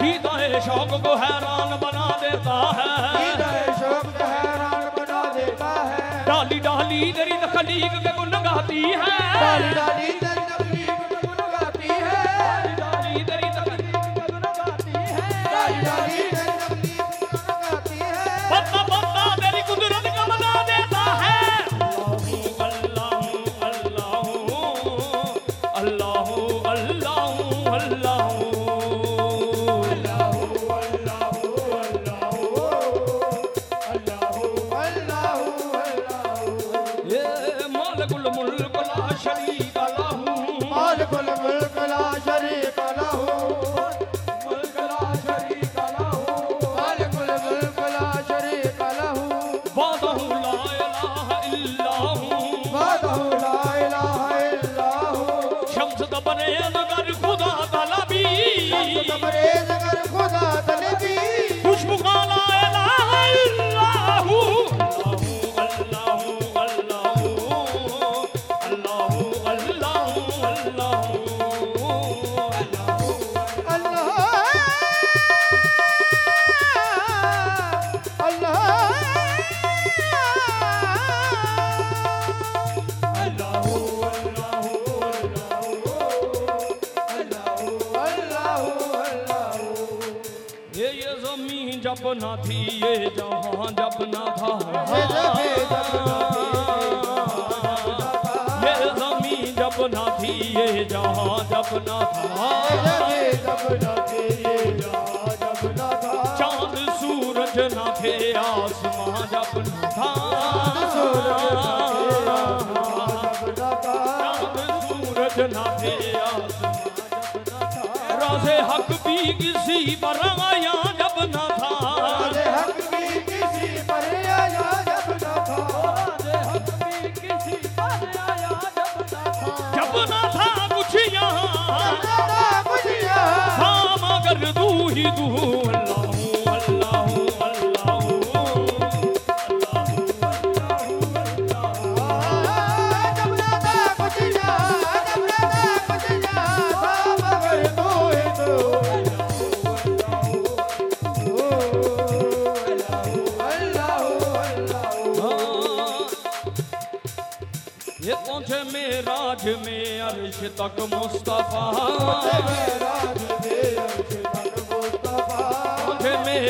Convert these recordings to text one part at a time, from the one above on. हृदय शौक को हैरान बना देता है हृदय शौक को हैरान बना देता है डाली डाली तेरी तखलीक के गुन गाती है डाली डाली न थिए जह न भी न थिए जह न भाउ न थिए जहा न चांद सूरत नाथे आसमान ये पहुंचे मेराज में अर्श तक मुस्तफा मेराज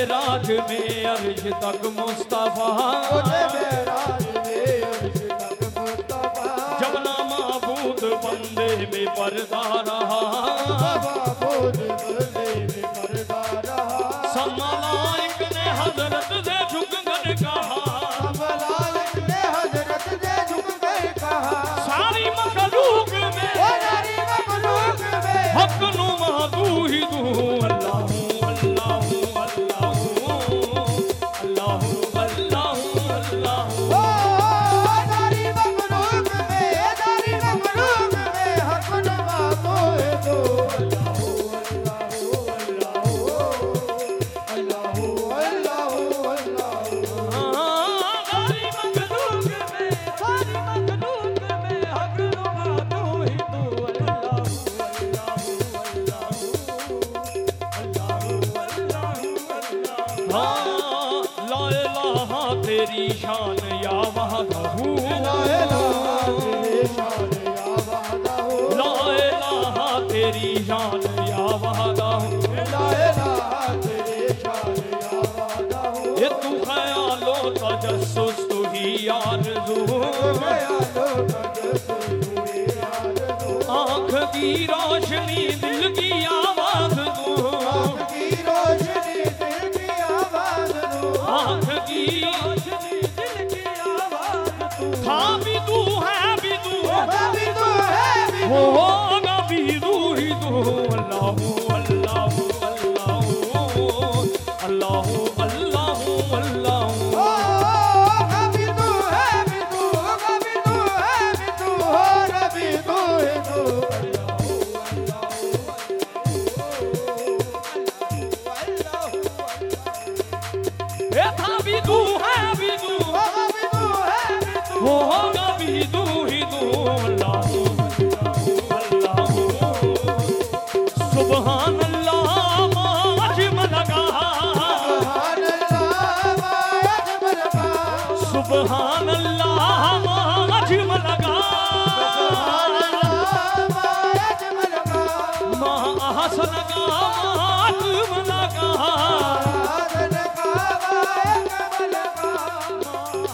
मेराज में अर्श तक मुस्तफा ओले मेराज में अर्श तक मुस्तफा जब ना माबूद बंदे में पर्दा रहा ਸ਼ਾਨ ਆਵਾਦਾ ਹੂੰ ਲਾ ਇਲਾਹਾ ਤੇਰੇ ਸ਼ਾਨ ਆਵਾਦਾ ਹੂੰ ਇਹ ਤੂੰ ਖਿਆਲੋ ਤਜਸਸ ਤੂੰ ਹੀ ਆਰਜ਼ੂ ਖਿਆਲੋ ਤਜਸਸ ਤੂੰ ਹੀ ਆਰਜ਼ੂ ਆਖ ਦੀ ਰੋਸ਼ਨੀ ਦਿਲ ਕੀ ਆਵਾਜ਼ ਤੂੰ ਆਖ ਦੀ ਰੋਸ਼ਨੀ ਦਿਲ ਕੀ ਆਵਾਜ਼ ਤੂੰ ਆਖ ਦੀ ਰੋਸ਼ਨੀ ਦਿਲ ਕੀ ਆਵਾਜ਼ ਤੂੰ ਖਾ ਵੀ ਤੂੰ ਹੈ ਵੀ ਤੂੰ ਹੈ ਵੀ ਤੂੰ ਹੈ ਵੀ ਤੂੰ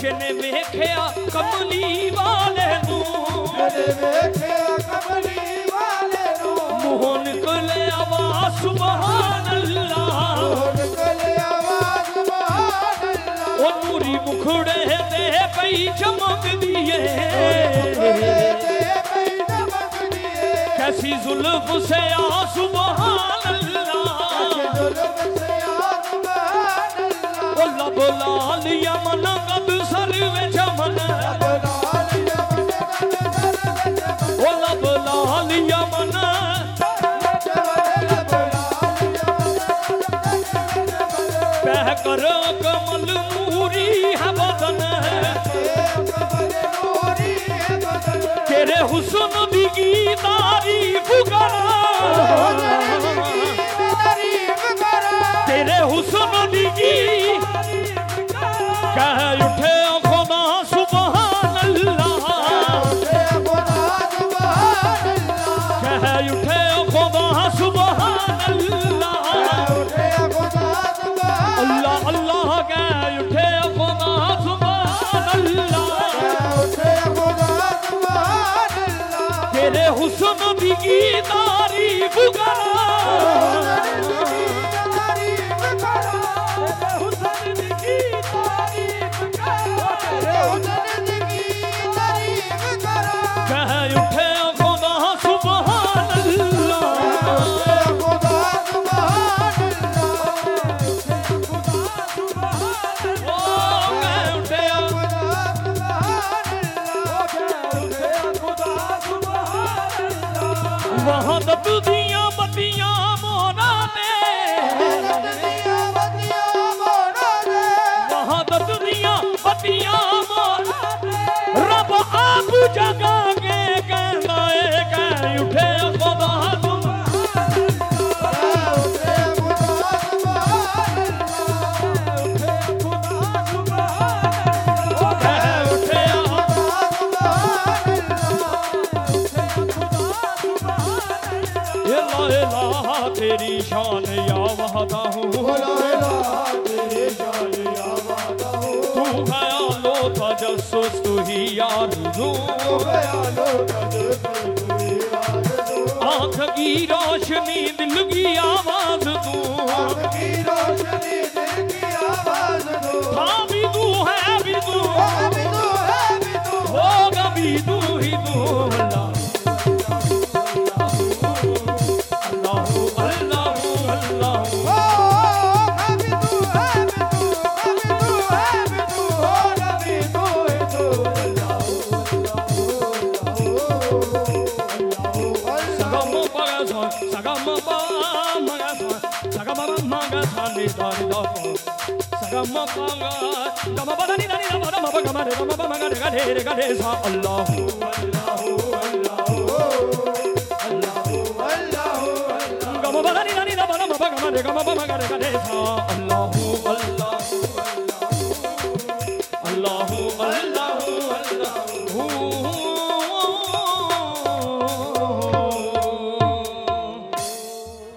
ਜਨੇ ਵੇਖਿਆ ਕਮਲੀ ਵਾਲੇ ਨੂੰ ਜਨੇ ਵੇਖਿਆ ਕਮਲੀ ਵਾਲੇ ਨੂੰ ਮੋਹਨ ਕੋਲੇ ਆਵਾਜ਼ ਸੁਭਾਨ ਅੱਲਾ ਮੋਹਨ ਕੋਲੇ ਆਵਾਜ਼ ਸੁਭਾਨ ਅੱਲਾ ਉਹ ਨੂਰੀ ਮੁਖੜੇ ਤੇ ਪਈ ਚਮਕਦੀ ਏ ਕੈਸੀ ਜ਼ੁਲਫ ਸੇ ਆ ਸੁਭਾਨ ਅੱਲਾ ਕੈਸੀ ਜ਼ੁਲਫ ਸੇ ਆ ਸੁਭਾਨ ਅੱਲਾ ਉਹ ਲਬ ਲਾਲ ਹੁਸਨ ਦੀ ਗੀਤਾਰੀ ਫੁਗਾਰਾ ਹੋ ਦੱਬਦੀਆਂ ਬੱਤੀਆਂ ਮੋਹਰਾਂ ਨੇ ਦੱਬਦੀਆਂ ਬੱਤੀਆਂ ਮੋਹਰਾਂ ਨੇ ਵਾਹ ਰੱਬ ਆਪ ਜਗਾ ਤੇਰੀ ਸ਼ਾਨ ਆਵਾਦਾ ਹੂੰ ਹੋ ਲਾਇਲਾ ਤੇਰੀ ਸ਼ਾਨ ਆਵਾਦਾ ਹੂੰ ਤੂੰ ਖਿਆਲੋ ਤਾ ਜਸੂਸ ਤੂੰ ਹੀ ਯਾਰ ਹੂੰ ਤੂੰ ਖਿਆਲੋ ਤਾ ਜਸੂਸ ਤੂੰ ਹੀ ਯਾਰ ਹੂੰ ਆਖ ਕੀ ਰੋਸ਼ਨੀ ਦਿਲ ਦੀ ਆਵਾਜ਼ gama paga gama ba ni ni gama gama ba gama gama ba gama ga re re ga re sa Allahu Allahu Allahu Allahu gama ba ni ni gama gama ba gama gama ba gama ga re ga re sa Allahu Allahu